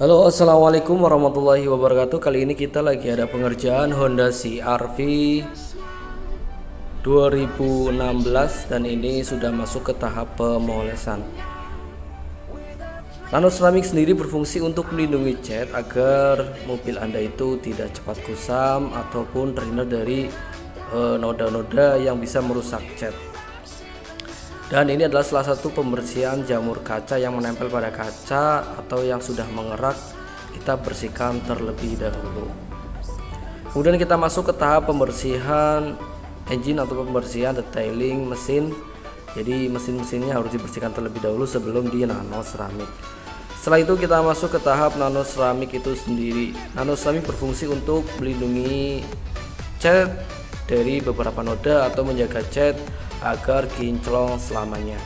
Halo assalamualaikum warahmatullahi wabarakatuh. Kali ini kita lagi ada pengerjaan Honda CR-V 2016 Dan ini sudah masuk ke tahap pemolesan. Nano Ceramic sendiri berfungsi untuk melindungi cat Agar mobil anda itu tidak cepat kusam Ataupun terhindar dari eh, noda-noda uh, yang bisa merusak cat dan ini adalah salah satu pembersihan jamur kaca yang menempel pada kaca atau yang sudah mengerak. Kita bersihkan terlebih dahulu. Kemudian kita masuk ke tahap pembersihan engine atau pembersihan detailing mesin. Jadi mesin-mesinnya harus dibersihkan terlebih dahulu sebelum di nano ceramic setelah itu kita masuk ke tahap nano ceramic itu sendiri. Nano ceramic berfungsi untuk melindungi cat dari beberapa noda atau menjaga cat agar kinclong selamanya.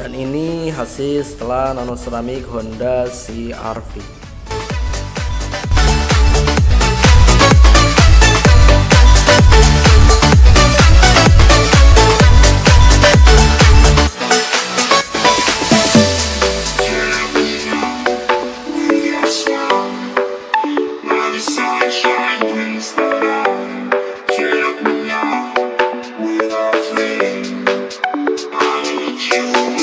Dan ini hasil setelah nano ceramic Honda CR-V. Thank you.